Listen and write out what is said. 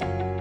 you